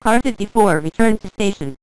Car 54 return to station.